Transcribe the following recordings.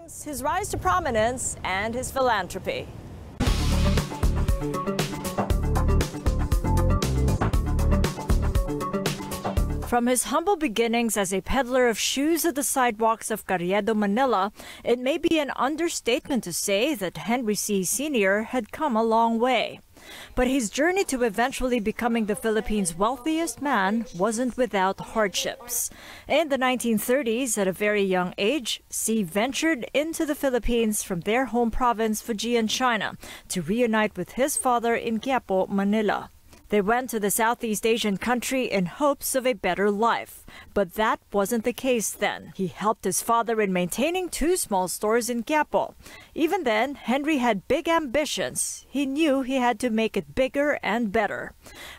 siblings, his rise to prominence, and his philanthropy. From his humble beginnings as a peddler of shoes at the sidewalks of Carriedo, Manila, it may be an understatement to say that Henry Sy Sr. had come a long way. But his journey to eventually becoming the Philippines' wealthiest man wasn't without hardships. In the 1930s, at a very young age, Sy ventured into the Philippines from their home province, Fujian, China, to reunite with his father in Quiapo, Manila. They went to the Southeast Asian country in hopes of a better life. But that wasn't the case then. He helped his father in maintaining two small stores in Quiapo. Even then, Henry had big ambitions. He knew he had to make it bigger and better.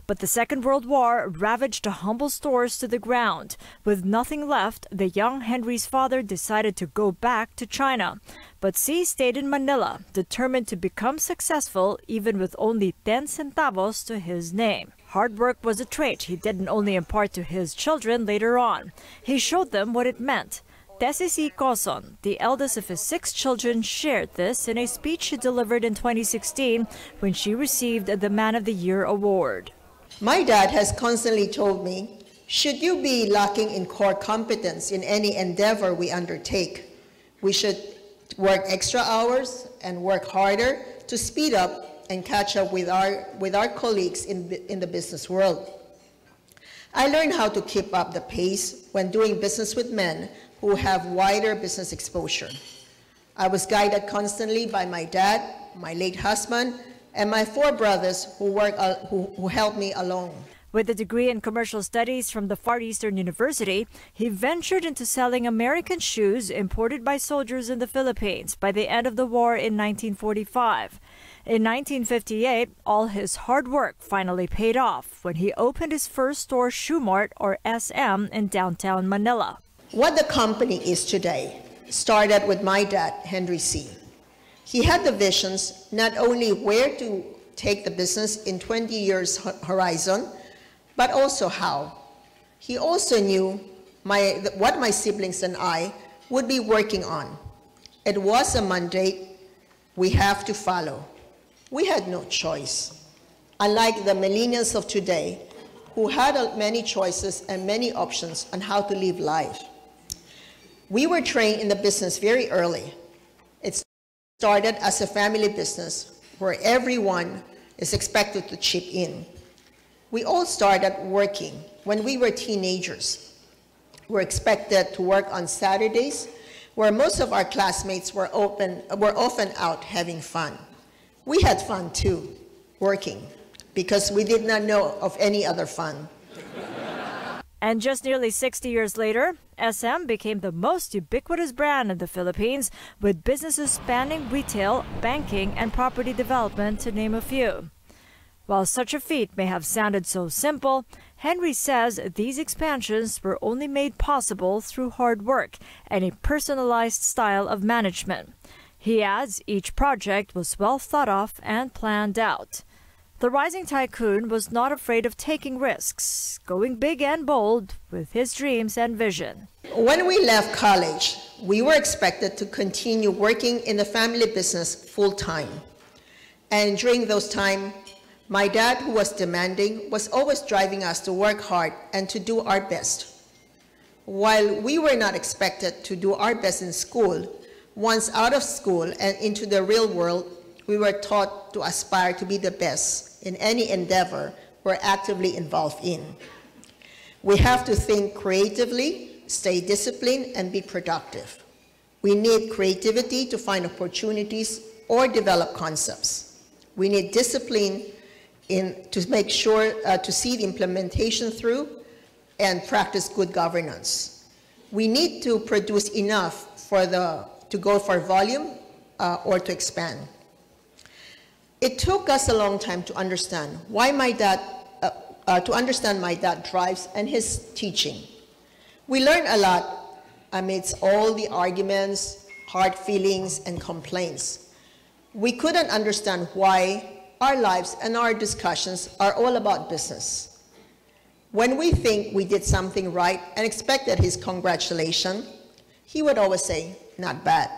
But the Second World War ravaged the humble stores to the ground. With nothing left, the young Henry's father decided to go back to China. But Sy stayed in Manila, determined to become successful even with only 10 centavos to his name. Hard work was a trait he didn't only impart to his children later on. He showed them what it meant. Tessie Sy-Coson, the eldest of his six children, shared this in a speech she delivered in 2016 when she received the Man of the Year award. My dad has constantly told me, should you be lacking in core competence in any endeavor we undertake, we should work extra hours and work harder to speed up and catch up with our, with our colleagues in, in the business world. I learned how to keep up the pace when doing business with men who have wider business exposure. I was guided constantly by my dad, my late husband, and my four brothers who, work, uh, who, who helped me along. With a degree in commercial studies from the Far Eastern University, he ventured into selling American shoes imported by soldiers in the Philippines by the end of the war in 1945. In 1958, all his hard work finally paid off when he opened his first store, Shoe Mart, or SM, in downtown Manila. What the company is today started with my dad, Henry Sy. He had the visions not only where to take the business in 20 years horizon, but also how. He also knew my, what my siblings and I would be working on. It was a mandate we have to follow. We had no choice. Unlike the millennials of today, who had uh, many choices and many options on how to live life. We were trained in the business very early. It started as a family business where everyone is expected to chip in. We all started working when we were teenagers. We were expected to work on Saturdays, where most of our classmates were, open, were often out having fun. We had fun too, working, because we did not know of any other fun. And just nearly 60 years later, SM became the most ubiquitous brand in the Philippines, with businesses spanning retail, banking, and property development, to name a few. While such a feat may have sounded so simple, Henry says these expansions were only made possible through hard work and a personalized style of management. He adds each project was well thought of and planned out. The rising tycoon was not afraid of taking risks, going big and bold with his dreams and vision. When we left college, we were expected to continue working in the family business full time. And during those time, my dad, who was demanding, was always driving us to work hard and to do our best. While we were not expected to do our best in school, once out of school and into the real world, we were taught to aspire to be the best in any endeavor we're actively involved in. We have to think creatively, stay disciplined, and be productive. We need creativity to find opportunities or develop concepts. We need discipline in, to make sure uh, to see the implementation through and practice good governance. We need to produce enough for the, to go for volume uh, or to expand. It took us a long time to understand why my dad, uh, uh, to understand my dad drives and his teaching. We learned a lot amidst all the arguments, hard feelings, and complaints. We couldn't understand why our lives and our discussions are all about business. When we think we did something right and expected his congratulation, he would always say, not bad.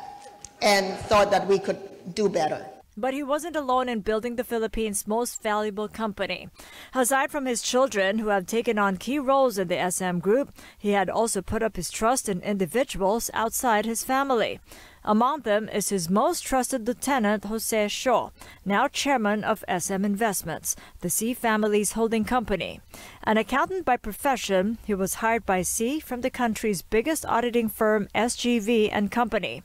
and thought that we could do better. But he wasn't alone in building the Philippines' most valuable company. Aside from his children, who have taken on key roles in the SM Group, he had also put up his trust in individuals outside his family. Among them is his most trusted lieutenant, Jose Sio, now chairman of SM Investments, the Sy family's holding company. An accountant by profession, he was hired by Sy from the country's biggest auditing firm, SGV and Company.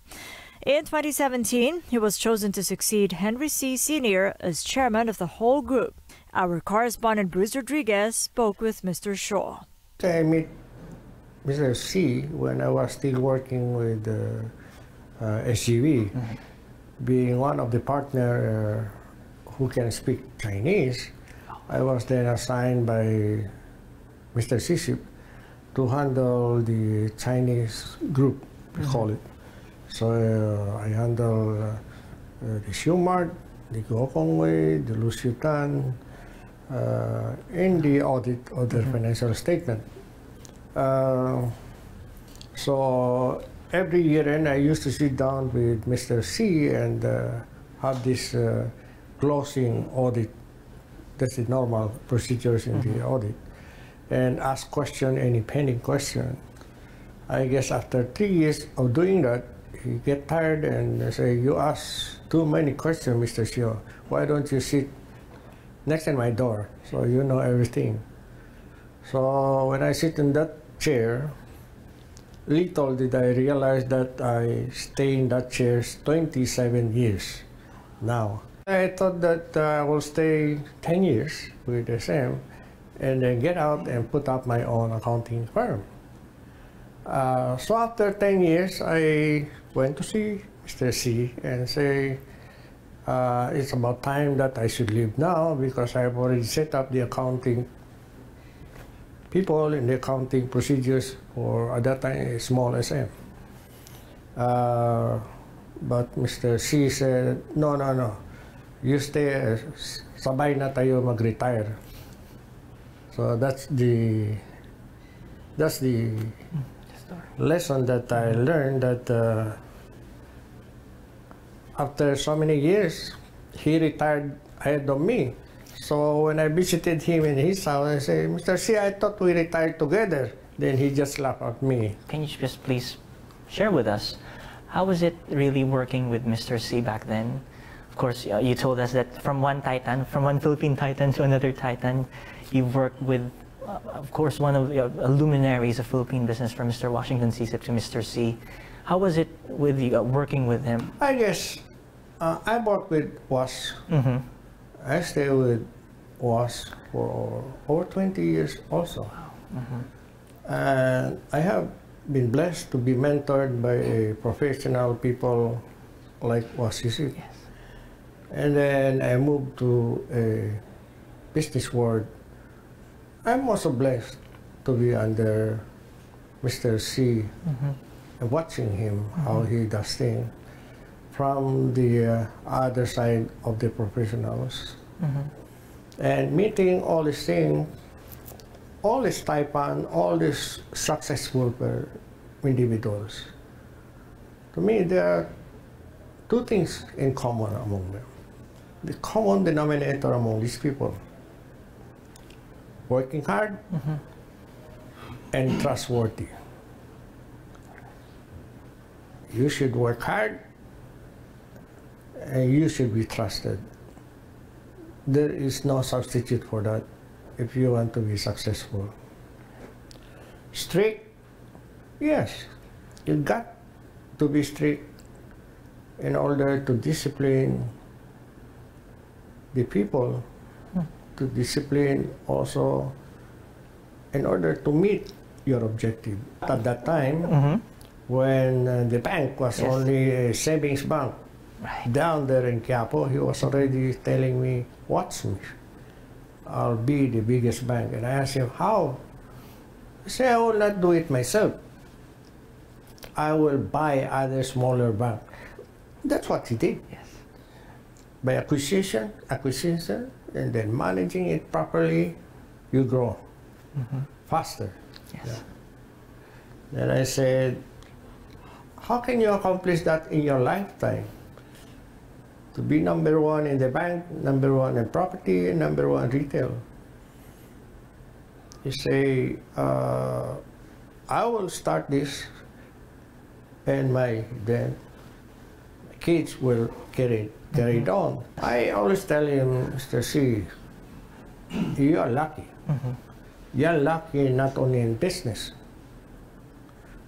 In 2017, he was chosen to succeed Henry Sy Sr. as chairman of the whole group. Our correspondent Bruce Rodriguez spoke with Mr. Sio. I met Mr. Sy when I was still working with uh, SGV, mm-hmm. being one of the partner uh, who can speak Chinese. I was then assigned by Mr. SyCip to handle the Chinese group, we mm-hmm. call it. So uh, I handle uh, uh, the Shoe Mart, the Gokongwei, the Lucio Tan, uh, in the audit of their mm -hmm. financial statement. Uh, so every year end, I used to sit down with Mr. Sy and uh, have this uh, closing audit. That's the normal procedures in mm -hmm. the mm-hmm. audit. And ask question, any pending question. I guess after three years of doing that, he get tired and say, you ask too many questions, Mr. Sio. Why don't you sit next to my door so you know everything? So when I sit in that chair, little did I realize that I stay in that chair 27 years now. I thought that uh, I will stay 10 years with the same and then get out and put up my own accounting firm. Uh, so after 10 years, I went to see Mr. Sy and say, uh, it's about time that I should leave now because I've already set up the accounting people in the accounting procedures for at that time small SM. Uh, but Mr. Sy said, no, no, no. You stay, sabay na tayo mag-retire. So that's the, that's the lesson that I learned that uh, after so many years, he retired ahead of me. So when I visited him in his house, I said, Mr. Sy, I thought we retired together. Then he just laughed at me. Can you just please share with us, how was it really working with Mr. Sy back then? Of course, you told us that from one Titan, from one Philippine Titan to another Titan, you've worked with uh, of course, one of the uh, luminaries of Philippine business from Mr. Washington SyCip to Mr. Sy. How was it with you, uh, working with him? I guess uh, I worked with Wash. Mm -hmm. I stayed with Wash for over 20 years also. Mm -hmm. And I have been blessed to be mentored by a professional people like Wash SyCip. Yes. And then I moved to a business world I'm also blessed to be under Mr. Sy mm-hmm. and watching him mm-hmm. how he does things from the uh, other side of the professionals mm-hmm. And meeting all these things all these Taipan, all these successful individuals. To me, there are two things in common among them. The common denominator among these people working hard mm-hmm. and trustworthy. You should work hard and you should be trusted. There is no substitute for that if you want to be successful. Strict, yes, you got to be strict in order to discipline the people to discipline also in order to meet your objective. At that time, mm-hmm. when uh, the bank was yes. only a savings bank, right. down there in Quiapo, he was already telling me, watch me, I'll be the biggest bank. And I asked him, how? He said, I will not do it myself. I will buy other smaller bank. That's what he did. Yes. By acquisition, acquisition, and then managing it properly, you grow mm-hmm. faster. Yes. Yeah. Then I said, how can you accomplish that in your lifetime? To be number one in the bank, number one in property, and number one retail. You say, uh, I will start this, and my then kids will carry carry it mm-hmm. on. I always tell him, Mr. Sy, you are lucky. Mm-hmm. You are lucky not only in business,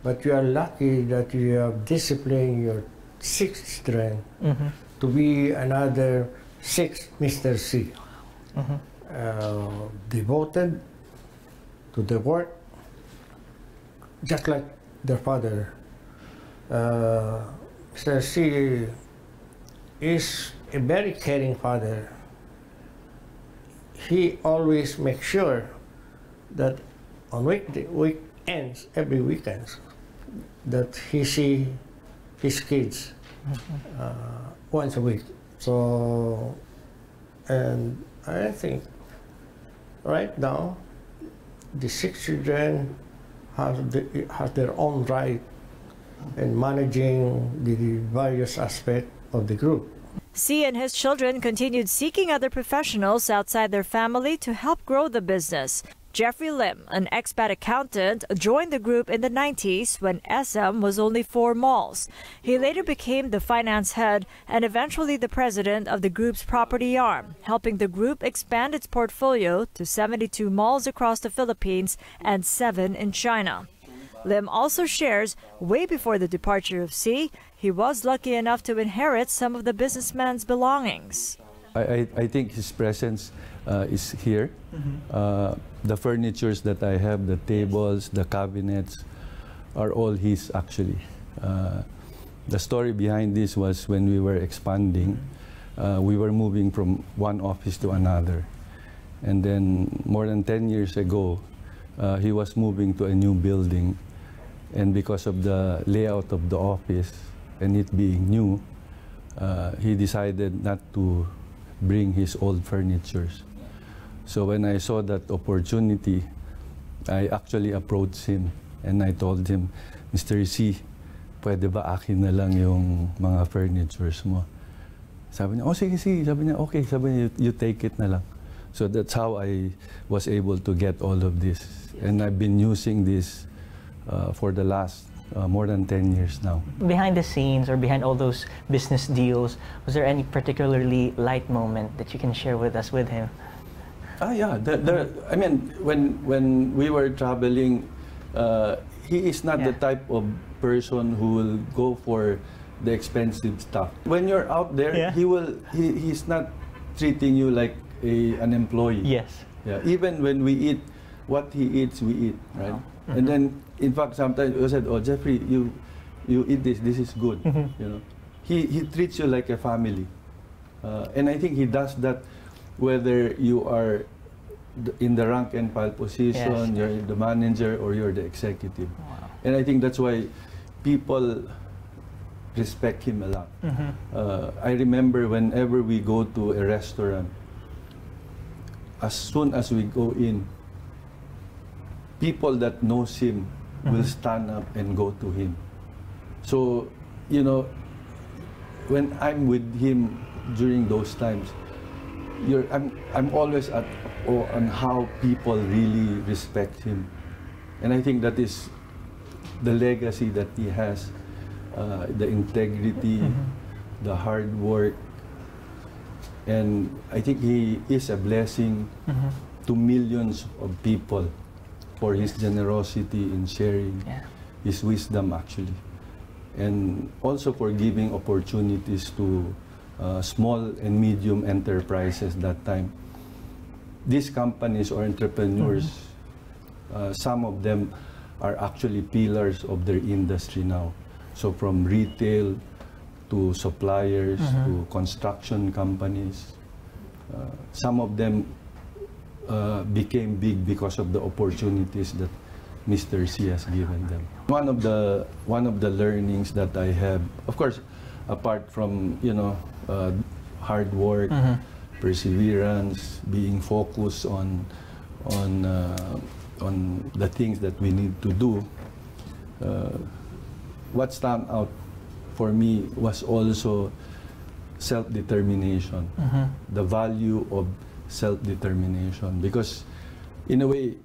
but you are lucky that you have disciplined your six children to be another six Mr. Sy. Uh, devoted to the work, just like their father. Uh, Mr. Sy is a very caring father. He always makes sure that on week weekends, every weekends, that he see his kids uh, once a week. So, and I think right now, the six children have, the, have their own right in managing the various aspects of the group. Sy and his children continued seeking other professionals outside their family to help grow the business. Jeffrey Lim, an expat accountant, joined the group in the 90s when SM was only four malls. He later became the finance head and eventually the president of the group's property arm, helping the group expand its portfolio to 72 malls across the Philippines and seven in China. Lim also shares way before the departure of Sy, he was lucky enough to inherit some of the businessman's belongings. I, I, I think his presence uh, is here. Uh, the furnitures that I have, the tables, the cabinets, are all his actually. Uh, the story behind this was when we were expanding, uh, we were moving from one office to another. And then more than 10 years ago, uh, he was moving to a new building. And because of the layout of the office and it being new, uh, he decided not to bring his old furnitures. So when I saw that opportunity, I actually approached him and I told him, Mr. Sy, pwede ba akin na lang yung mga furnitures mo? Sabi niya, oh sige, sige. Sabi niya, okay. Sabi niya, you, you take it na lang. So that's how I was able to get all of this. And I've been using this uh, for the last uh, more than 10 years now. Behind the scenes or behind all those business deals, was there any particularly light moment that you can share with us with him? Ah, yeah. The, the, I mean, when when we were traveling, uh, he is not the type of person who will go for the expensive stuff. When you're out there, Yeah. he will. He, he's not treating you like a, an employee. Yes. Yeah. Even when we eat, what he eats, we eat, right? Mm-hmm. And then, in fact, sometimes we said, "Oh, Jeffrey, you, you eat this. This is good." Mm-hmm. You know, he he treats you like a family, uh, and I think he does that, whether you are in the rank and file position, Yes. you're the manager, or you're the executive. Wow. And I think that's why people respect him a lot. Mhm. Uh, I remember whenever we go to a restaurant, as soon as we go in, people that knows him will stand up and go to him. So, you know, when I'm with him during those times, you're, I'm, I'm always at on how people really respect him. And I think that is the legacy that he has, uh, the integrity, the hard work. And I think he is a blessing Mhm. to millions of people for his generosity in sharing, Yeah. his wisdom actually, and also for giving opportunities to uh, small and medium enterprises that time. These companies or entrepreneurs, uh, some of them are actually pillars of their industry now. So from retail to suppliers Mhm. to construction companies, uh, some of them uh, became big because of the opportunities that Mr. Sy has given them. One of the one of the learnings that I have, of course, apart from you know uh, hard work, Mhm. perseverance, being focused on on uh, on the things that we need to do. Uh, what stand out for me was also self-determination, the value of self-determination. Because in a way,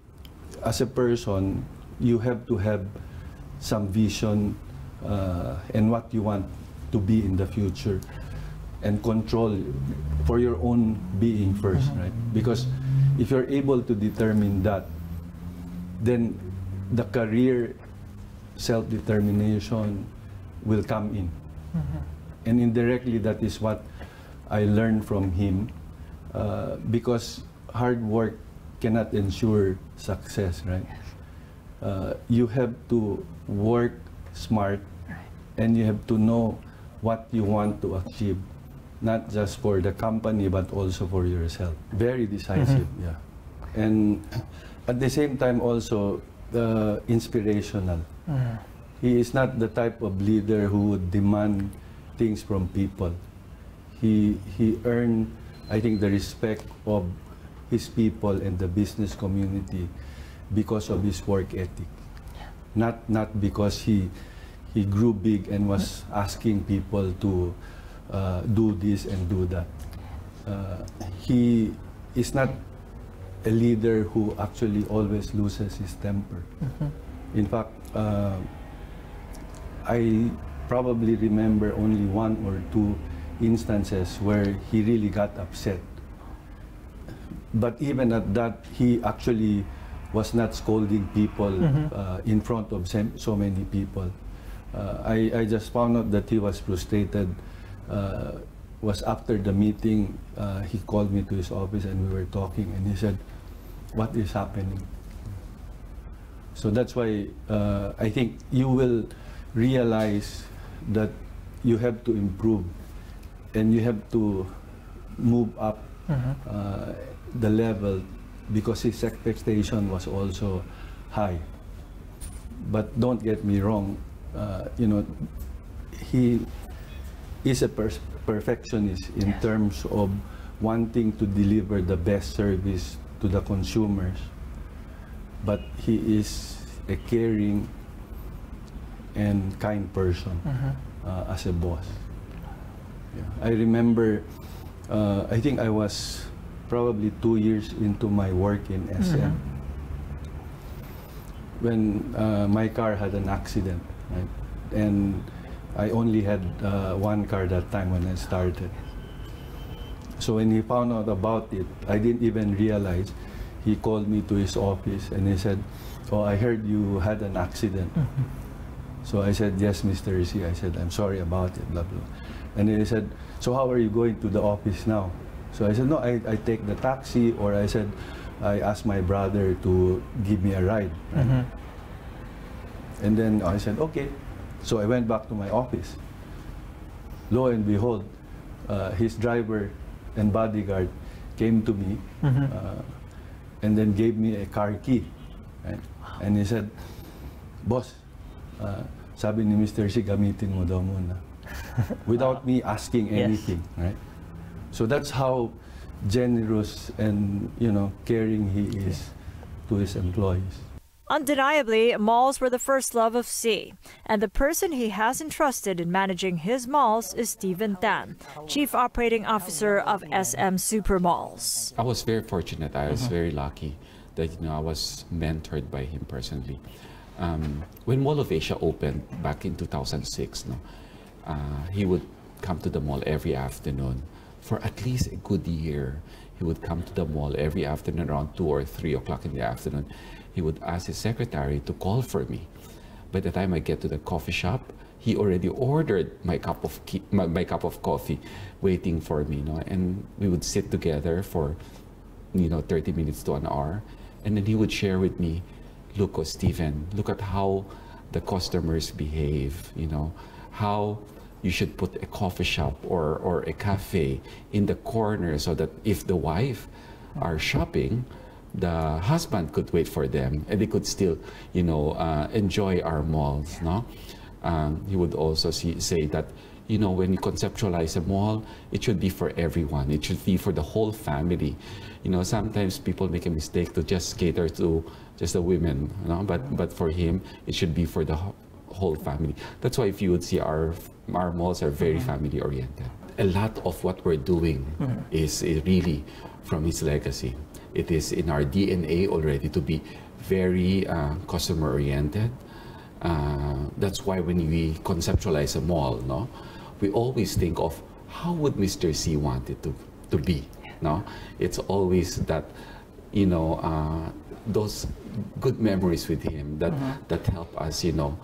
as a person, you have to have some vision uh, and what you want to be in the future and control for your own being 1st right? Because if you're able to determine that, then the career self-determination will come in. And indirectly, that is what I learned from him uh, because hard work cannot ensure success, right? Uh, you have to work smart and you have to know what you want to achieve, not just for the company but also for yourself. Very decisive, yeah. And at the same time, also uh, inspirational. He is not the type of leader who would demand things from people. He, he earned, I think, the respect of his people and the business community because of his work ethic. Not, not because he, he grew big and was asking people to uh, do this and do that. Uh, he is not a leader who actually always loses his temper. In fact, uh, I probably remember only one or two instances where he really got upset. But even at that, he actually was not scolding people uh, in front of sem- so many people. Uh, I, I just found out that he was frustrated. Uh, was after the meeting, uh, he called me to his office and we were talking, and he said, "What is happening?" So that's why uh, I think you will realize that you have to improve and you have to move up uh, the level because his expectation was also high. But don't get me wrong, uh, you know, he is a pers- perfectionist in terms of wanting to deliver the best service to the consumers. But he is a caring and kind person uh, as a boss. Yeah. I remember, uh, I think I was probably two years into my work in SM when uh, my car had an accident, right? And I only had uh, one car that time when I started. So when he found out about it, I didn't even realize. He called me to his office and he said, "Oh, I heard you had an accident." So I said, "Yes, Mr. Sy." I said, "I'm sorry about it." Blah blah. And he said, "So how are you going to the office now?" So I said, "No, I, I take the taxi," or I said, "I asked my brother to give me a ride." right? And then I said, "Okay." So I went back to my office. Lo and behold, uh, his driver and bodyguard came to me uh, and then gave me a car key. Right? And he said, Boss, uh, sabi ni Mr. Sy, gamitin mo daw muna. Without me asking Yes. anything. Right? So that's how generous and, you know, caring he is to his employees. Undeniably, malls were the first love of Sy, and the person he has entrusted in managing his malls is Stephen Tan, Chief Operating Officer of SM Supermalls. I was very fortunate. I was very lucky that you know I was mentored by him personally. Um, when Mall of Asia opened back in 2006, no, uh, he would come to the mall every afternoon for at least a good year. He would come to the mall every afternoon around two or three o'clock in the afternoon. He would ask his secretary to call for me. By the time I get to the coffee shop, he already ordered my cup of my, my cup of coffee, waiting for me. No, and we would sit together for you know 30 minutes to an hour and then he would share with me look oh stephen look at how the customers behave you know how you should put a coffee shop or, or a cafe in the corner so that if the wife are shopping the husband could wait for them and they could still you know uh, enjoy our malls no um, he would also see, say that you know when you conceptualize a mall it should be for everyone it should be for the whole family you know sometimes people make a mistake to just cater to just the women you know but but for him it should be for the whole family. That's why if you would see our our malls are very family oriented. A lot of what we're doing is, is really from his legacy. It is in our DNA already to be very uh, customer oriented. Uh, that's why when we conceptualize a mall, no, we always think of how would Mr. Sy want it to, to be. No, it's always that, you know, uh, those good memories with him that that help us, you know,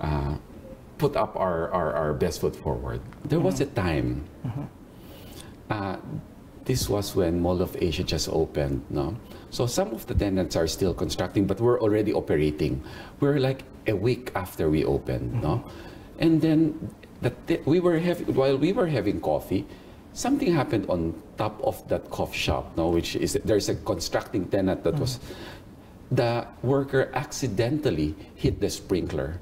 uh, put up our, our, our best foot forward. There was a time. Uh, this was when Mall of Asia just opened, no? So some of the tenants are still constructing, but we're already operating. We're like a week after we opened, no? And then the we were having while we were having coffee, something happened on top of that coffee shop, no? Which is there's a constructing tenant that was the worker accidentally hit the sprinkler.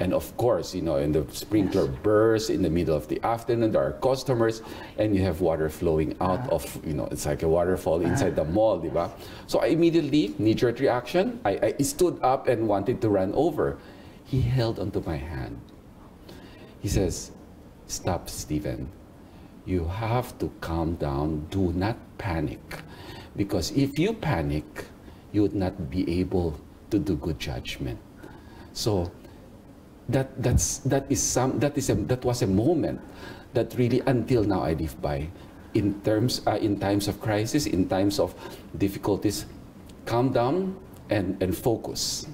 And of course, you know, and the sprinkler bursts in the middle of the afternoon. There are customers, and you have water flowing out of, you know, it's like a waterfall inside the mall, di ba? So I immediately, knee-jerk reaction, I, I stood up and wanted to run over. He held onto my hand. He says, Stop, Stephen. You have to calm down. Do not panic. Because if you panic, you would not be able to do good judgment. So that that's that is some that is a, that was a moment that really until now I live by in terms uh, in times of crisis in times of difficulties calm down and and focus.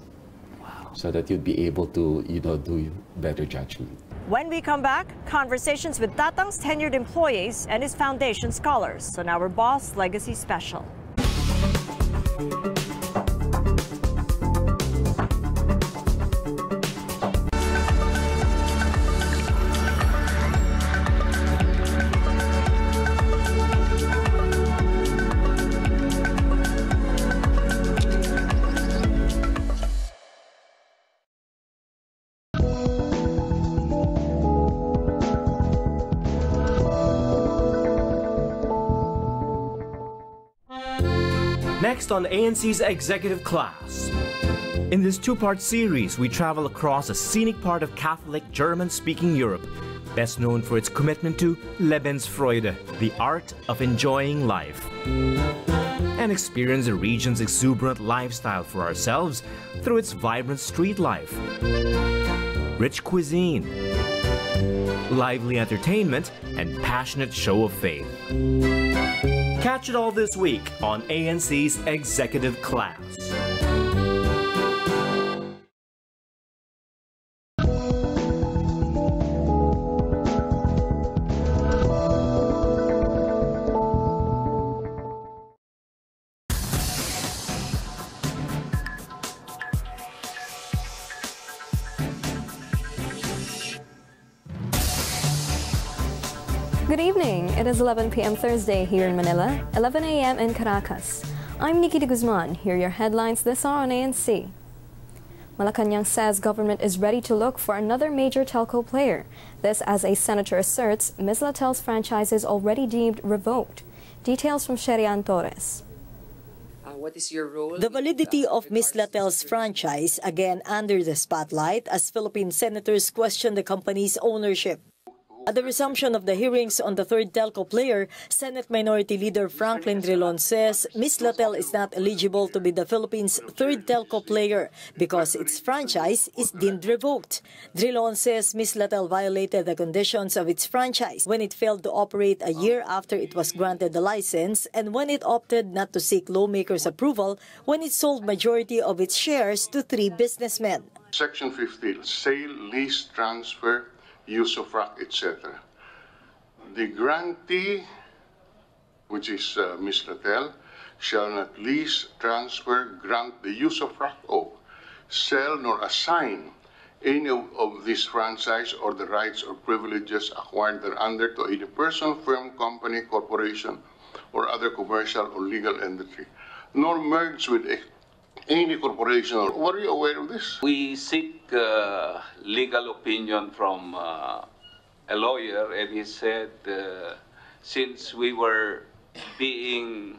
So that you'd be able to you know do better judgment. When we come back, conversations with Tatang's tenured employees and his foundation scholars. On our Boss Legacy Special. Next on ANC's Executive Class. In this two part series, we travel across a scenic part of Catholic German speaking Europe, best known for its commitment to Lebensfreude, the art of enjoying life, and experience the region's exuberant lifestyle for ourselves through its vibrant street life, rich cuisine, lively entertainment, and passionate show of faith. Catch it all this week on ANC's Executive Class. Is 11 p.m. Thursday here in Manila, 11 a.m. in Caracas. I'm Nikki de Guzman. Here are your headlines this hour on ANC. Malacanang says government is ready to look for another major telco player. This as a senator asserts Mislatel's franchise is already deemed revoked. Details from Sherrie Ann Torres. Uh, what is your role? The validity of Mislatel's franchise again under the spotlight as Philippine senators question the company's ownership. At the resumption of the hearings on the third telco player, Senate Minority Leader Franklin Drilon says Mislatel is not eligible to be the Philippines' third telco player because its franchise is deemed revoked. Drilon says Mislatel violated the conditions of its franchise when it failed to operate a year after it was granted the license and when it opted not to seek lawmakers' approval when it sold majority of its shares to three businessmen. Section 15, sale, lease, transfer, use of etc. The grantee, which is uh, Mislatel, shall not lease, transfer, grant the use of rock oak, sell nor assign any of, of this franchise or the rights or privileges acquired thereunder to any person, firm, company, corporation, or other commercial or legal entity, nor merge with any corporation. Were you aware of this? We seek uh, legal opinion from uh, a lawyer, and he said uh, since we were being,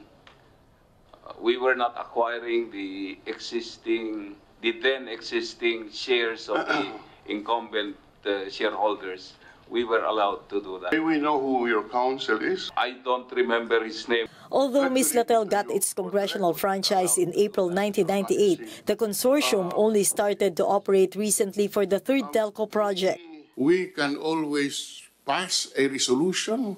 uh, we were not acquiring the existing, the then existing shares of the incumbent uh, shareholders, we were allowed to do that. Do we know who your counsel is? I don't remember his name. Although Mislatel got its congressional franchise in April 1998, the consortium uh, only started to operate recently for the third um, telco project. We can always pass a resolution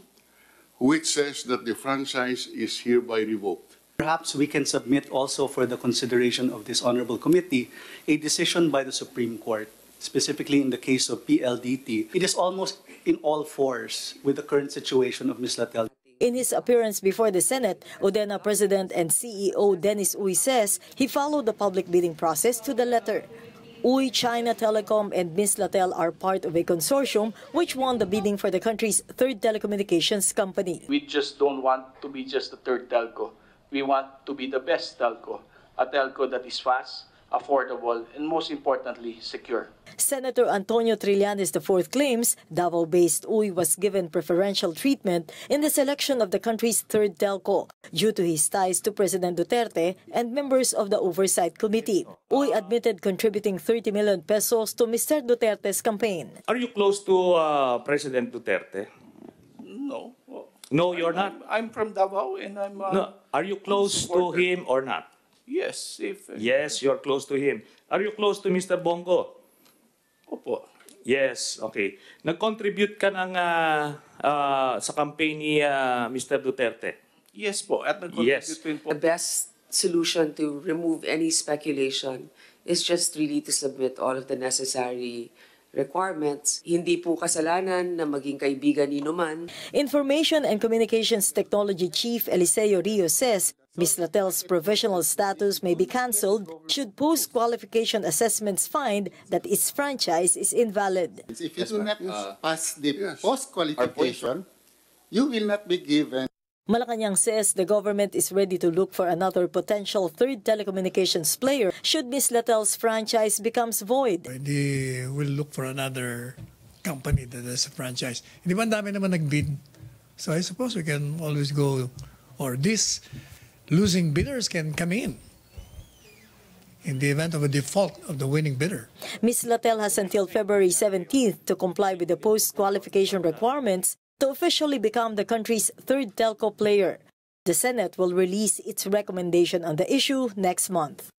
which says that the franchise is hereby revoked. Perhaps we can submit also for the consideration of this honorable committee a decision by the Supreme Court, specifically in the case of PLDT. It is almost in all fours with the current situation of Mislatel. In his appearance before the Senate, Udenna President and CEO Dennis Uy says he followed the public bidding process to the letter. Uy, China Telecom, and Mislatel are part of a consortium which won the bidding for the country's third telecommunications company. We just don't want to be just the third telco. We want to be the best telco, a telco that is fast, affordable, and most importantly, secure. Senator Antonio Trillanes IV claims Davao-based Uy was given preferential treatment in the selection of the country's third telco due to his ties to President Duterte and members of the Oversight Committee. Uy admitted contributing 30 million pesos to Mr. Duterte's campaign. Are you close to uh, President Duterte? No. No, you're not. I'm from Davao and I'm. Uh, No. Are you close to him or not? Yes, if. uh, Yes, you're close to him. Are you close to Mr. Bongo? Opo. Yes, okay. Nag-contribute ka ng, ah, ah, sa campaign ni ah, Mr. Duterte? Yes po. At Yes. nag-contribute po. The best solution to remove any speculation is just really to submit all of the necessary requirements. Hindi po kasalanan na maging kaibigan ni Numan. Information and Communications Technology Chief Eliseo Rio says Ms. Latel's provisional status may be cancelled should post-qualification assessments find that its franchise is invalid. If you do not pass the post-qualification, you will not be given Malacanang says the government is ready to look for another potential third telecommunications player should Ms. Latel's franchise becomes void. They will look for another company that has a franchise. Hindi ba ang dami naman nag-bid? So I suppose we can always go, or this losing bidders can come in in the event of a default of the winning bidder. Ms. Latel has until February 17th to comply with the post-qualification requirements to officially become the country's third telco player. The Senate will release its recommendation on the issue next month.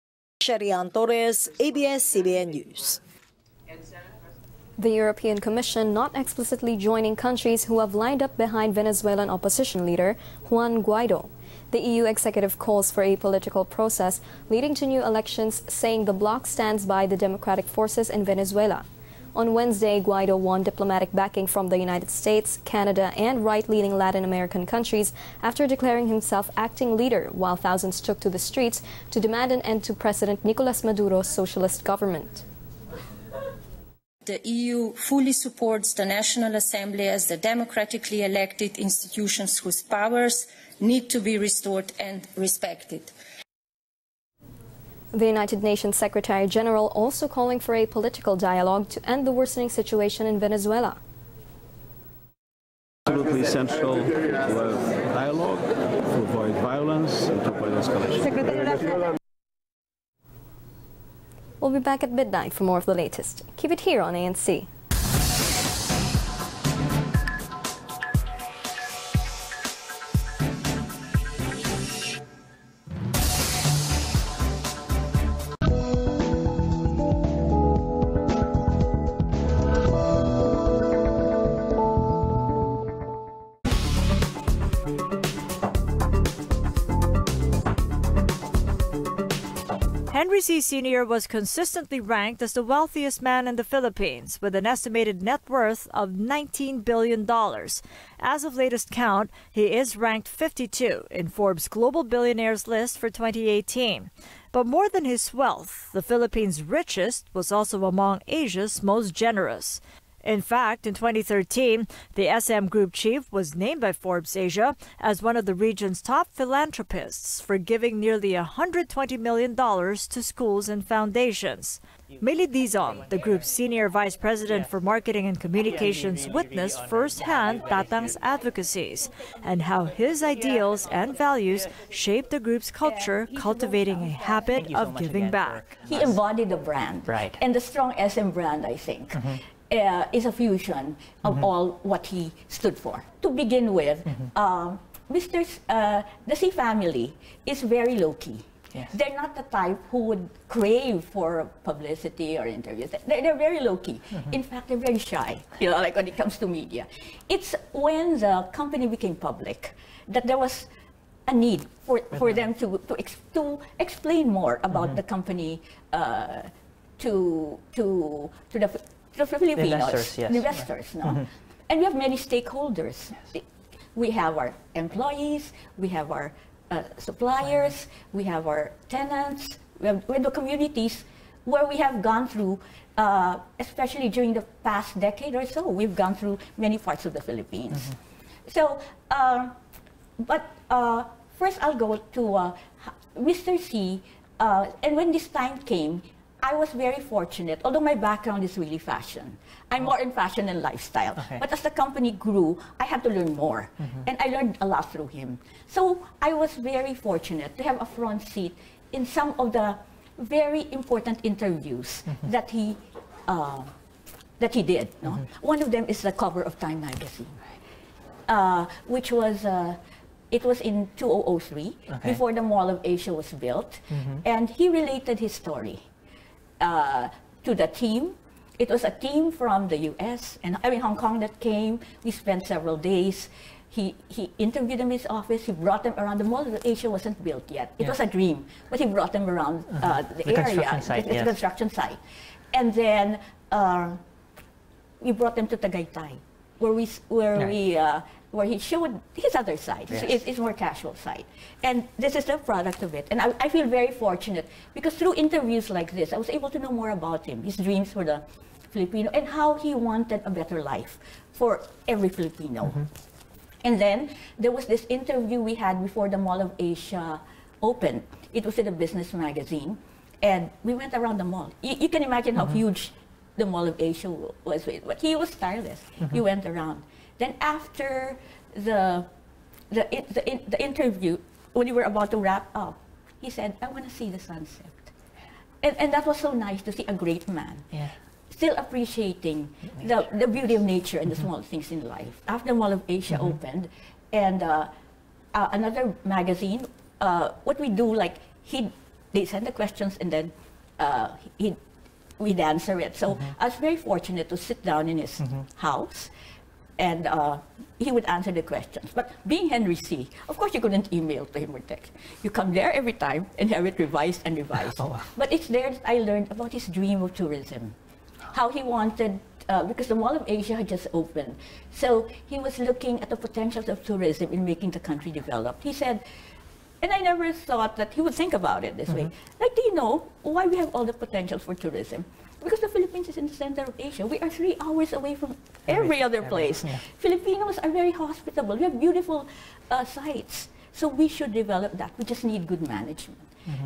Sherrie Ann Torres, ABS-CBN News. The European Commission not explicitly joining countries who have lined up behind Venezuelan opposition leader Juan Guaido. The EU executive calls for a political process leading to new elections, saying the bloc stands by the democratic forces in Venezuela. On Wednesday, Guaido won diplomatic backing from the United States, Canada, and right leaning Latin American countries after declaring himself acting leader, while thousands took to the streets to demand an end to President Nicolas Maduro's socialist government. The EU fully supports the National Assembly as the democratically elected institutions whose powers need to be restored and respected. The United Nations Secretary General also calling for a political dialogue to end the worsening situation in Venezuela. Absolutely essential to have dialogue, to avoid violence, and to avoid escalation. We'll be back at midnight for more of the latest. Keep it here on ANC. Henry Sr. was consistently ranked as the wealthiest man in the Philippines with an estimated net worth of $19 billion. As of latest count, he is ranked 52 in Forbes Global Billionaires list for 2018. But more than his wealth, the Philippines' richest was also among Asia's most generous. In fact, in 2013, the SM Group chief was named by Forbes Asia as one of the region's top philanthropists for giving nearly $120 million to schools and foundations. Millie Dizon, the group's senior vice president for marketing and communications, witnessed firsthand Tatang's advocacies and how his ideals and values shaped the group's culture, cultivating a habit of giving back. He embodied the brand. Right. And the strong SM brand, I think. Mm-hmm. Uh, is a fusion of all what he stood for. To begin with, um, Mr. S- uh, the Sy family is very low key. Yes. They're not the type who would crave for publicity or interviews. They're, they're very low key. In fact, they're very shy, you know, like when it comes to media. It's when the company became public that there was a need for, for them to, to, ex, to explain more about the company uh, to, to, to the, the Filipinos, investors, yes. investors, no? And we have many stakeholders. We have our employees, we have our uh, suppliers, we have our tenants, we have, we have the communities where we have gone through, uh, especially during the past decade or so, we've gone through many parts of the Philippines. So, uh, but uh, first I'll go to uh, Mr. Sy. Uh, and when this time came, I was very fortunate, although my background is really fashion. I'm more in fashion and lifestyle. Okay. But as the company grew, I had to learn more. And I learned a lot through him. So I was very fortunate to have a front seat in some of the very important interviews that he uh, that he did. No? One of them is the cover of Time magazine, uh, which was uh, it was in 2003 Okay. before the Mall of Asia was built, Mhm. and he related his story uh, to the team. It was a team from the U.S. and I mean Hong Kong that came. We spent several days. He, he interviewed them in his office. He brought them around. The Mall of Asia wasn't built yet. It Yeah. was a dream, but he brought them around uh, Mhm. the, The area, construction site, the, yes. construction site, and then uh, we brought them to Tagaytay, where we where Right. we uh, where he showed his other side. Yes. It's, it's more casual side, and this is the product of it. And I, I feel very fortunate because through interviews like this, I was able to know more about him, his dreams for the Filipino, and how he wanted a better life for every Filipino. And then there was this interview we had before the Mall of Asia opened. It was in a business magazine, and we went around the mall. You, you can imagine how huge the Mall of Asia was, but he was tireless. He Mhm. went around. Then after the the, the, the interview, when we were about to wrap up, he said, "I want to see the sunset," and, and that was so nice to see a great man Yeah. still appreciating the, the beauty of nature and the Mm-hmm. small things in life. After Mall of Asia opened, and uh, uh, another magazine, uh, what we do, like, he, they send the questions and then uh, he, we'd answer it. So Mm-hmm. I was very fortunate to sit down in his house and uh, he would answer the questions. But being Henry Sy., of course you couldn't email to him or text. You come there every time and have it revised and revised. Oh, wow. But it's there that I learned about his dream of tourism, how he wanted, uh, because the Mall of Asia had just opened. So he was looking at the potentials of tourism in making the country develop. He said, and I never thought that he would think about it this way. Like, do you know why we have all the potential for tourism? Because the Philippines is in the center of Asia. We are three hours away from every other place. yeah. Filipinos are very hospitable. We have beautiful uh, sites. So we should develop that. We just need good management.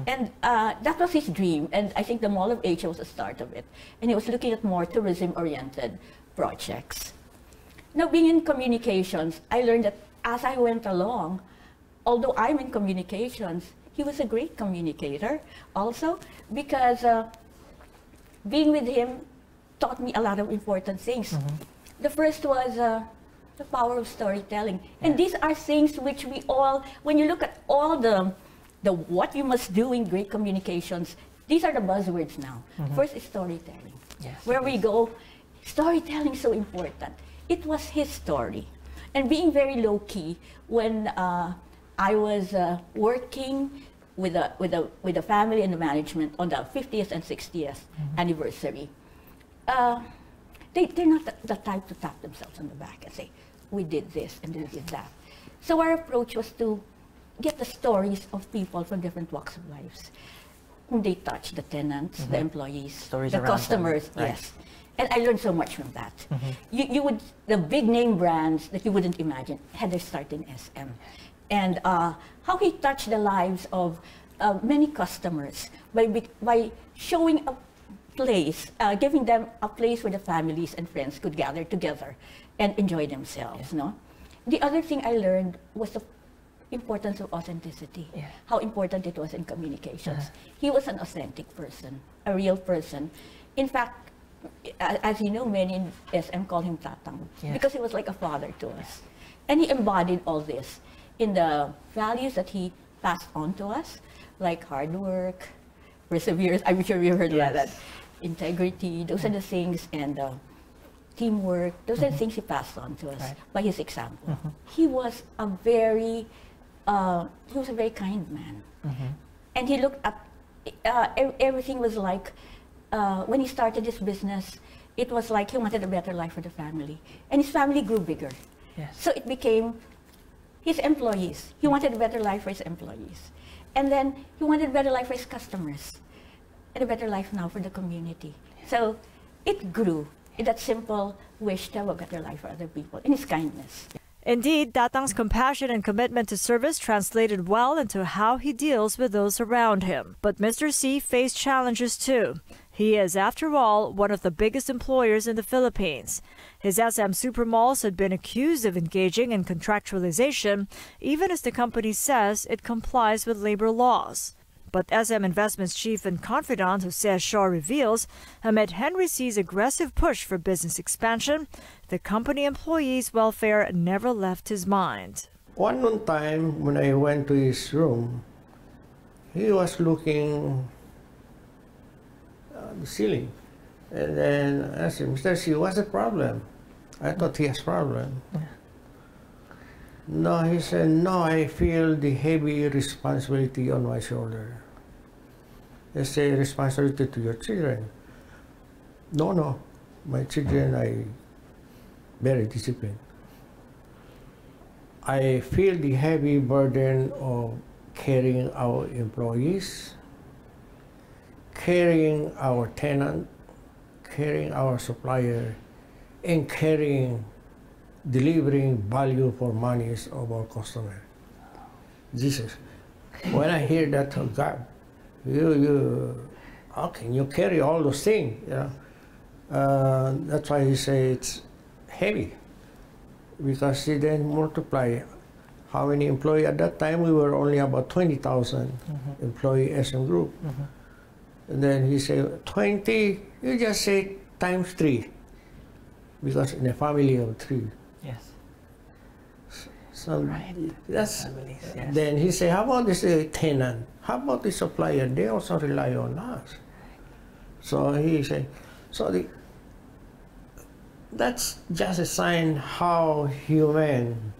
And uh, that was his dream. And I think the Mall of Asia was the start of it. And he was looking at more tourism-oriented projects. Now, being in communications, I learned that as I went along, although I'm in communications, he was a great communicator also because uh, being with him taught me a lot of important things. The first was uh, the power of storytelling. And these are things which we all, when you look at all the, the what you must do in great communications, these are the buzzwords now. Mhm. First is storytelling. Yes, Where we go, storytelling is so important. It was his story. And being very low key, when uh, I was uh, working with a, with, a, with the family and the management on the 50th and 60th anniversary, uh, they, they're not the, the type to tap themselves on the back and say, we did this and we did that. So our approach was to get the stories of people from different walks of lives whom they touch, the tenants, the Mhm. employees, Stories the around them, customers, right. yes. And I learned so much from that. You, you would, the big name brands that you wouldn't imagine had their start in SM. And uh, how he touched the lives of uh, many customers by, by showing a place, uh, giving them a place where the families and friends could gather together and enjoy themselves. No? The other thing I learned was the importance of authenticity, how important it was in communications. He was an authentic person, a real person. In fact, as you know, many in SM call him Tatang because he was like a father to us. And he embodied all this in the values that he passed on to us, like hard work, perseverance. I'm sure you heard about that. Integrity, those are the things, and uh, teamwork. Those are the things he passed on to us Right. by his example. He was a very, uh, he was a very kind man, and he looked up. Uh, ev- everything was like uh, when he started his business. It was like he wanted a better life for the family, and his family grew bigger. Yes. So it became his employees. He wanted a better life for his employees. And then he wanted a better life for his customers and a better life now for the community. So it grew in that simple wish to have a better life for other people in his kindness. Indeed, Tatang's compassion and commitment to service translated well into how he deals with those around him. But Mr. Sy faced challenges too. He is, after all, one of the biggest employers in the Philippines. His SM supermalls had been accused of engaging in contractualization, even as the company says it complies with labor laws. But SM Investments chief and confidant Jose Sio reveals, amid Henry Sy's aggressive push for business expansion, the company employees' welfare never left his mind. One time, when I went to his room, he was looking at the ceiling. And then I said, Mr. Sy, what's the problem? I thought he has problem. No, he said, no, I feel the heavy responsibility on my shoulder. I say, responsibility to your children. No, no, my children, I very disciplined. I feel the heavy burden of carrying our employees, carrying our tenant, carrying our supplier, and carrying, delivering value for monies of our customer. Jesus, when I hear that, oh God, you, you, how can you carry all those things? You know? Uh, that's why he say it's heavy because he then multiply how many employee at that time we were only about 20,000 employee SM group and then he said 20 you just say times three. Because in a family of three. Yes. so that's yes. then he said how about this uh, tenant? How about the supplier? They also rely on us. So he said so the that's just a sign how human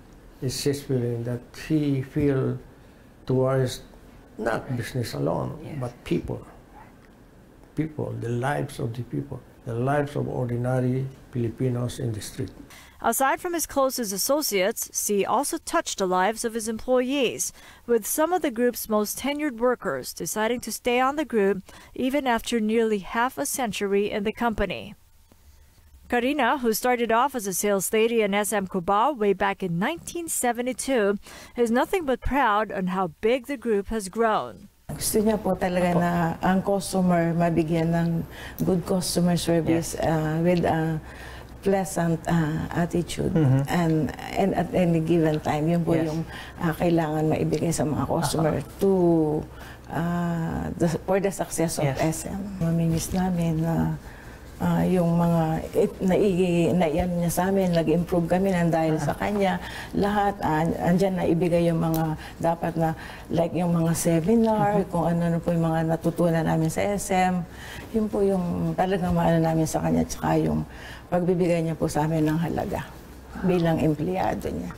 is his feeling that he feel towards not business alone but people people the lives of the people the lives of ordinary filipinos in the street Aside from his closest associates, Sy also touched the lives of his employees, with some of the group's most tenured workers deciding to stay on the group even after nearly half a century in the company. Karina, who started off as a sales lady in SM Cubao way back in 1972, is nothing but proud on how big the group has grown. Gusto niya po talaga na ang customer mabigyan ng good customer service uh, with a pleasant uh, attitude Mhm. and and at any given time yun po Yes. yung uh, kailangan maibigay sa mga customer to uh, the, for the success of Yes. SM. Mamimiss namin na uh, yung mga it, nai, naiyan niya sa amin, nag-improve kami nang dahil sa kanya. Lahat, uh, andyan na ibigay yung mga dapat na, like yung mga seminar, kung ano na po yung mga natutunan namin sa SM. Yun po yung talagang maano namin sa kanya, tsaka yung pagbibigay niya po sa amin ng halaga bilang empleyado niya.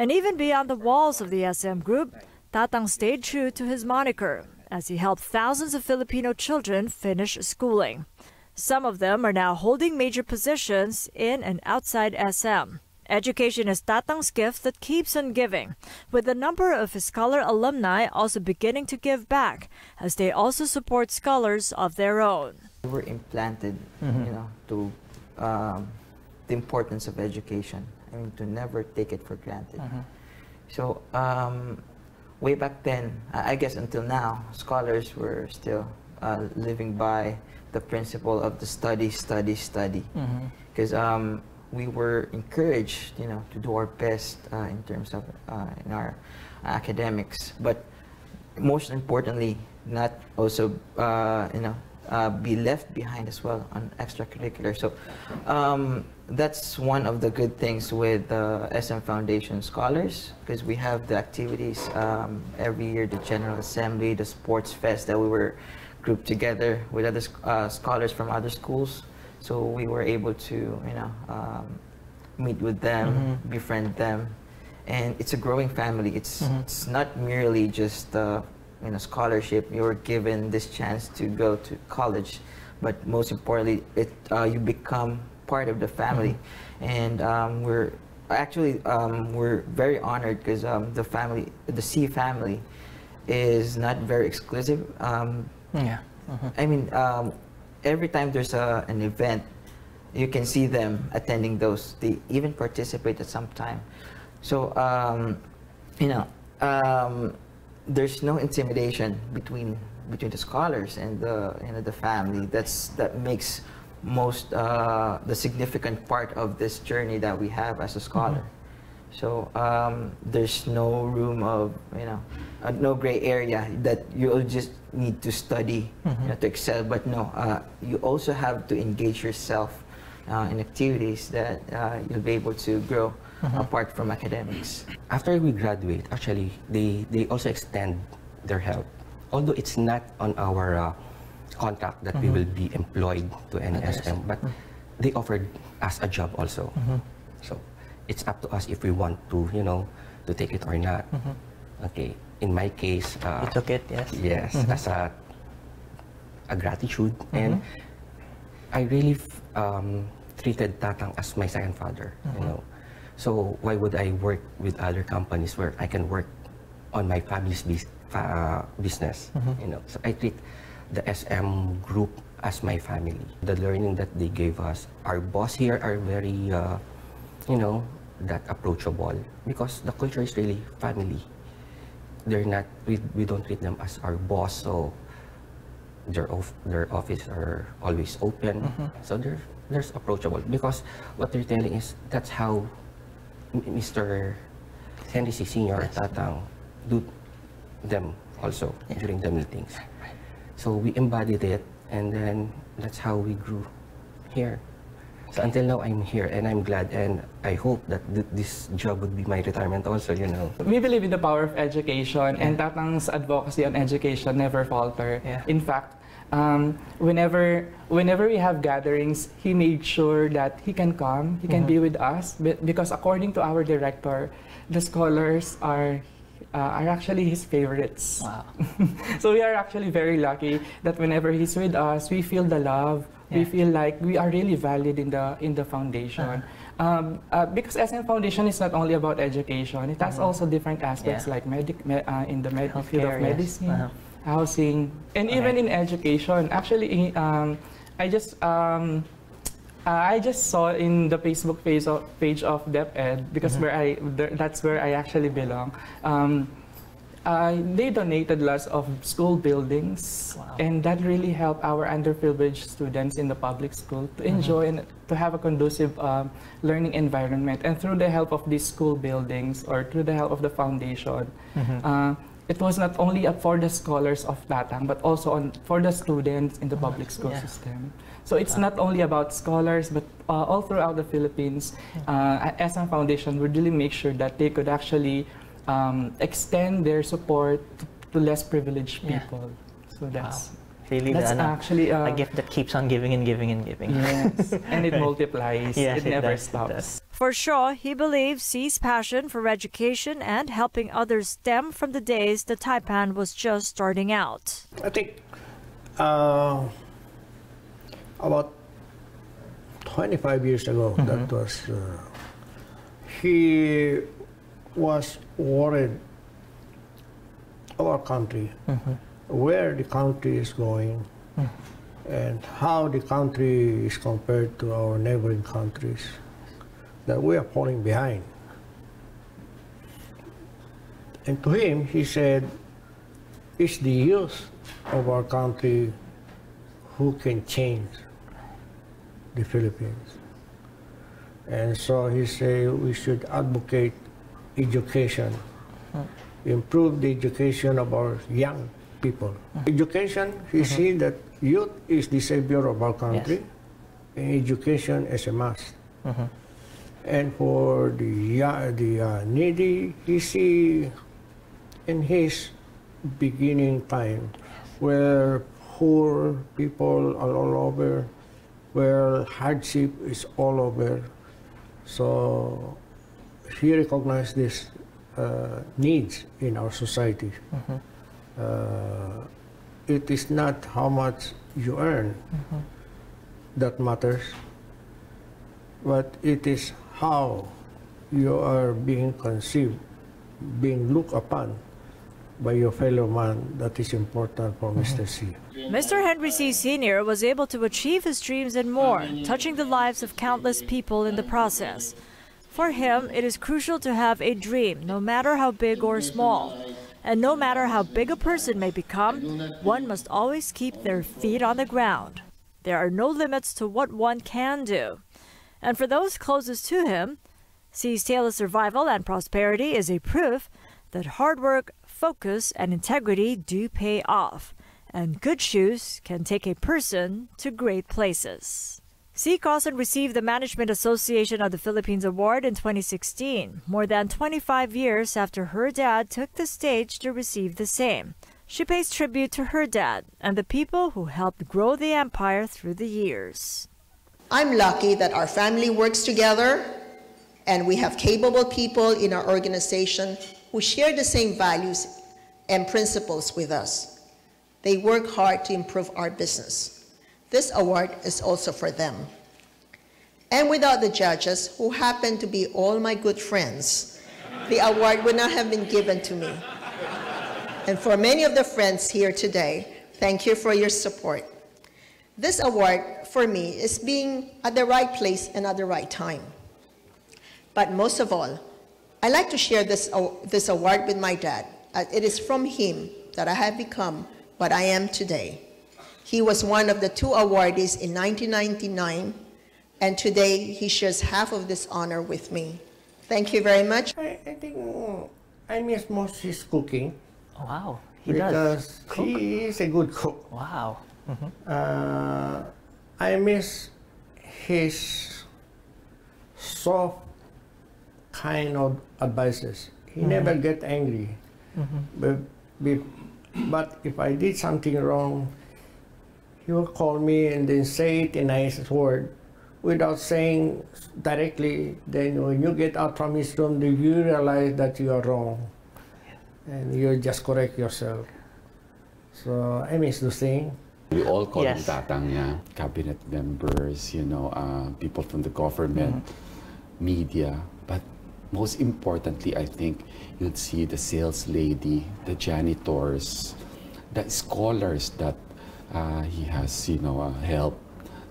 And even beyond the walls of the SM group, Tatang stayed true to his moniker as he helped thousands of Filipino children finish schooling. Some of them are now holding major positions in and outside SM. Education is Tatang's gift that keeps on giving, with a number of his scholar alumni also beginning to give back, as they also support scholars of their own. We were implanted, Mhm. you know, to um, the importance of education. I mean, to never take it for granted. Mhm. So, um, way back then, I I guess until now, scholars were still uh, living by the principle of the study, study, study. Because um, we were encouraged, you know, to do our best uh, in terms of uh, in our academics, but most importantly, not also, uh, you know, uh, be left behind as well on extracurricular. So um, that's one of the good things with uh, SM Foundation Scholars because we have the activities um, every year, the General Assembly, the Sports Fest that we were grouped together with other uh, scholars from other schools. So we were able to, you know, um, meet with them, Mhm. befriend them, and it's a growing family. It's Mhm. it's not merely just uh, you know scholarship. You're given this chance to go to college, but most importantly, it uh, you become part of the family, and um, we're actually um, we're very honored because um, the family, the Sy family, is not very exclusive. Um, Yeah. Mhm. I mean, um, every time there's a, an event, you can see them attending those. They even participate at some time. So, um, you know, um, there's no intimidation between between the scholars and the you know the family. That's that makes most uh, the significant part of this journey that we have as a scholar. So um, there's no room of you know, uh, no gray area that you'll just need to study you know, to excel. But no, uh, you also have to engage yourself uh, in activities that uh, you'll be able to grow Mhm. apart from academics. After we graduate, actually, they, they also extend their help. Although it's not on our uh, contract that we Mhm. will be employed to NSM, but they offered us a job also. Mhm. So it's up to us if we want to, you know, to take it or not. Mhm. Okay. In my case, uh, You took it, yes? Yes, Mhm. as a, a gratitude. And Mhm. I really f- um, treated Tatang as my second father, you Mhm. know. So why would I work with other companies where I can work on my family's bus- uh, business? Mhm. You know, so I treat the SM group as my family. The learning that they gave us, our boss here are very, uh, you know, that approachable because the culture is really family. They're not, we, we don't treat them as our boss, so their, of, their office are always open. Mhm. So they're, they're approachable because what they're telling is that's how Mr. Henry Sy. Sr. Tatang do them also during the meetings. So we embodied it and then that's how we grew here. So until now I'm here and I'm glad and I hope that th- this job would be my retirement also, you know. We believe in the power of education and Tatang's advocacy on education never falter. In fact, um, whenever whenever we have gatherings, he made sure that he can come, he can be with us be- because according to our director, the scholars are uh, are actually his favorites. Wow. so we are actually very lucky that whenever he's with us, we feel the love. We feel like we are really valued in the in the foundation. Um, uh, because SM Foundation is not only about education; it has Mhm. also different aspects Yeah. like medic me- uh, in the med- field of Healthcare, yes. medicine, Uh-huh. housing, and even in education. Actually, um, I just um, uh, I just saw in the Facebook page of, page of DepEd because Mhm. where I there, that's where I actually belong. Um, uh, they donated lots of school buildings, and that really helped our underprivileged students in the public school to Mhm. enjoy and to have a conducive um, learning environment. And through the help of these school buildings or through the help of the foundation, Mhm. uh, it was not only up for the scholars of Tatang, but also on, for the students in the public school Yeah. system. So it's not only about scholars, but uh, all throughout the Philippines, uh, SM Foundation would really make sure that they could actually um, extend their support to, to less privileged Yeah. people. So that's Really, that's the, actually uh, a gift that keeps on giving and giving and giving. Yes, and it multiplies. Yes, it, never does, stops. does. For Sio, he believes Sy's passion for education and helping others stem from the days the Taipan was just starting out. I think uh, about 25 years ago, mm-hmm. that was, uh, he was worried our country, mm-hmm. where the country is going, mm-hmm. and how the country is compared to our neighboring countries, that we are falling behind. And to him, he said, it's the youth of our country who can change the Philippines. And so he said we should advocate education, improve the education of our young people. Education, he see that youth is the savior of our country, and education is a must. And for the, uh, the uh, needy, he see in his beginning time where poor people are all over, where hardship is all over. So he recognized this uh, needs in our society. Uh, it is not how much you earn that matters, but it is how you are being conceived, being looked upon by your fellow man that is important for Mr. Sy. Mr. Henry Sy. Sr. was able to achieve his dreams and more, touching the lives of countless people in the process. For him, it is crucial to have a dream, no matter how big or small. And no matter how big a person may become, one must always keep their feet on the ground. There are no limits to what one can do. And for those closest to him, Sy's tale of survival and prosperity is a proof that hard work, focus, and integrity do pay off, and good shoes can take a person to great places. Sy-Coson received the Management Association of the Philippines Award in 2016, more than 25 years after her dad took the stage to receive the same. She pays tribute to her dad and the people who helped grow the empire through the years. I'm lucky that our family works together and we have capable people in our organization who share the same values and principles with us. They work hard to improve our business. This award is also for them. And without the judges, who happen to be all my good friends, the award would not have been given to me. And for many of the friends here today, thank you for your support. This award for me is being at the right place and at the right time. But most of all, I like to share this, this award with my dad. It is from him that I have become what I am today. He was one of the two awardees in 1999, and today he shares half of this honor with me. Thank you very much. I, I think I miss most his cooking. Oh, wow, he because does. Cook? he is a good cook. Wow. Mhm. Uh, I miss his soft kind of advices. He Mhm. never get angry. Mhm. But, be- but if I did something wrong, he will call me and then say it in nice word without saying directly. Then when you get out from his room, do you realize that you are wrong, and you just correct yourself. So I miss those things. We all call Yes. him Tatang, yeah. Cabinet members, you know, uh, people from the government, media. But most importantly, I think you'd see the sales lady, the janitors, the scholars that uh, he has, you know, uh, helped.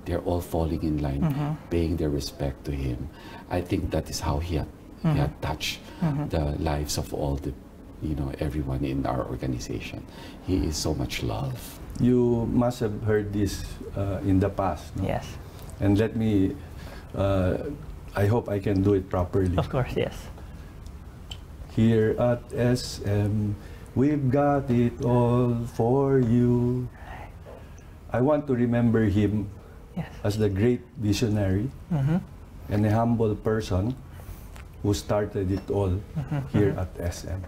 They're all falling in line, Mhm. paying their respect to him. I think that is how he had, he Mhm. had touched Mhm. the lives of all the, you know, everyone in our organization. He is so much love. You must have heard this uh, in the past. No? Yes. And let me, uh, I hope I can do it properly. Of course, yes. Here at SM, we've got it all for you. I want to remember him as the great visionary Mhm. and a humble person who started it all Mhm, here mhm. at SM.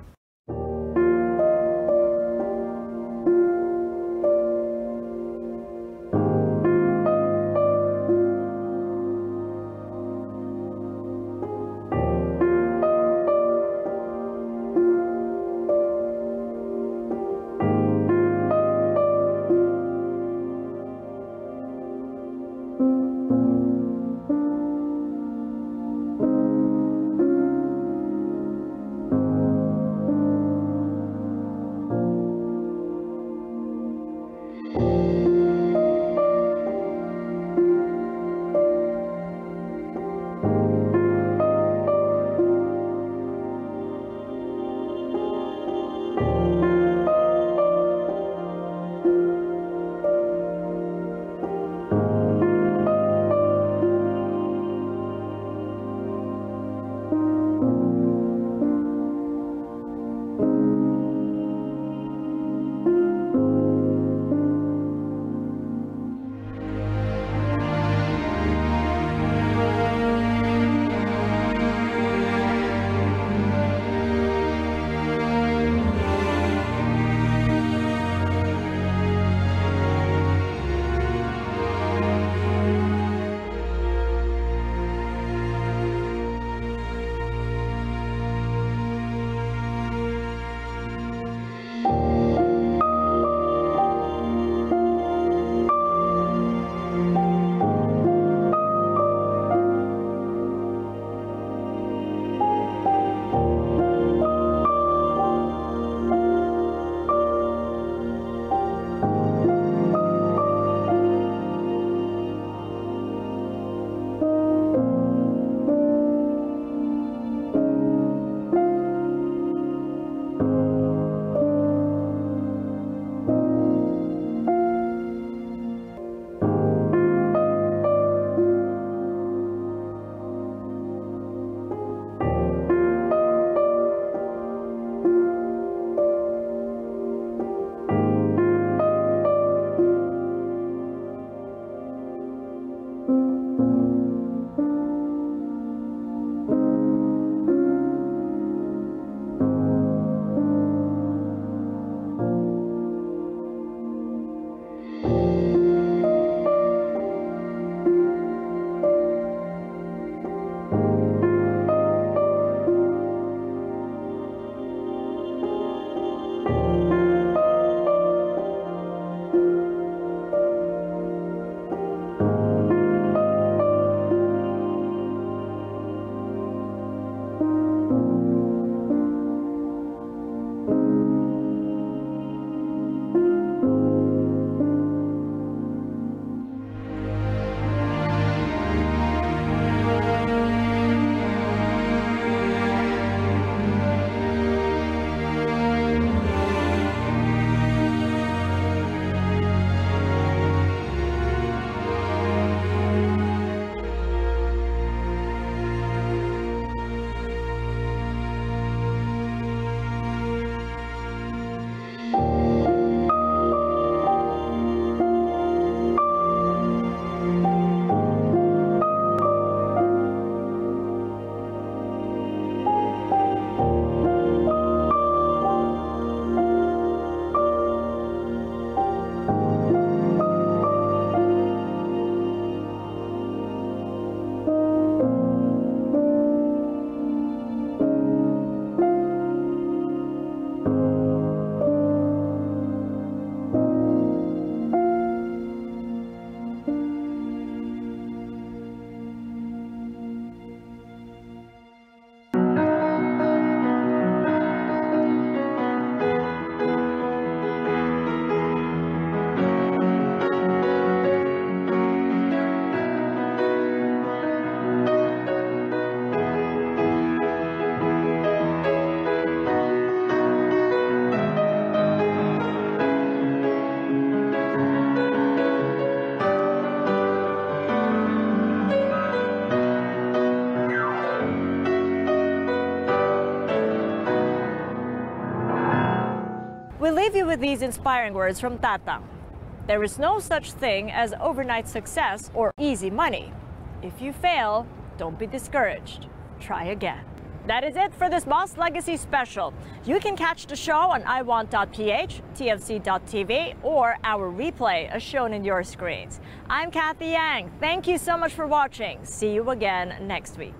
These inspiring words from Tata. There is no such thing as overnight success or easy money. If you fail, don't be discouraged. Try again. That is it for this Boss Legacy special. You can catch the show on iwant.ph, tfc.tv, or our replay as shown in your screens. I'm Kathy Yang. Thank you so much for watching. See you again next week.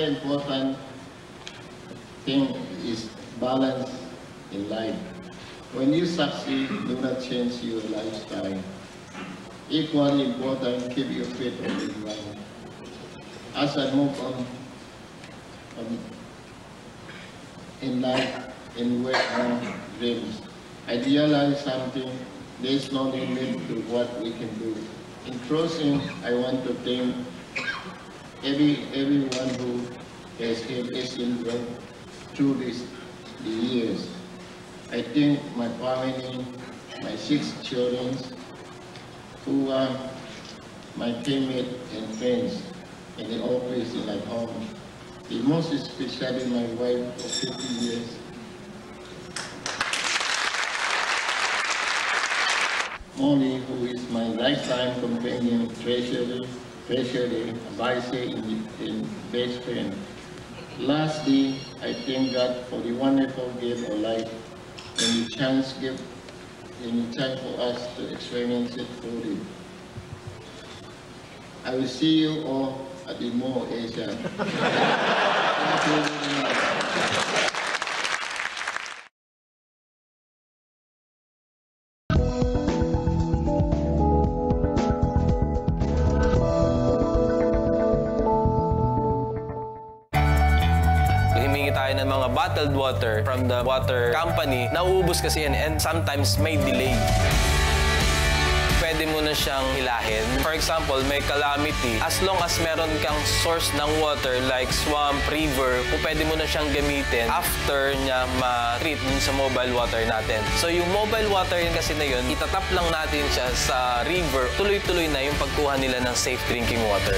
Another important thing is balance in life. When you succeed, do not change your lifestyle. Equally important, keep your faith on the ground. As I move on, on in life in work on dreams, I realize something, there's no limit to what we can do. In closing, I want to thank every, everyone who has helped Asian Growth through this, the years. I thank my family, my six children, who are my teammates and friends in the office and at home. The most especially my wife of 50 years. Molly, who is my lifetime companion, treasurer, treasurer, advisor, and, and best friend. Lastly, I thank God for the wonderful gift of life and the chance gift and the time for us to experience it fully. I will see you all at the Mall Asia. bottled water from the water company. Nauubos kasi yan and sometimes may delay. Pwede mo na siyang hilahin. For example, may calamity. As long as meron kang source ng water like swamp, river, pwede mo na siyang gamitin after niya ma-treat dun sa mobile water natin. So yung mobile water yun kasi na yun, itatap lang natin siya sa river. Tuloy-tuloy na yung pagkuha nila ng safe drinking water.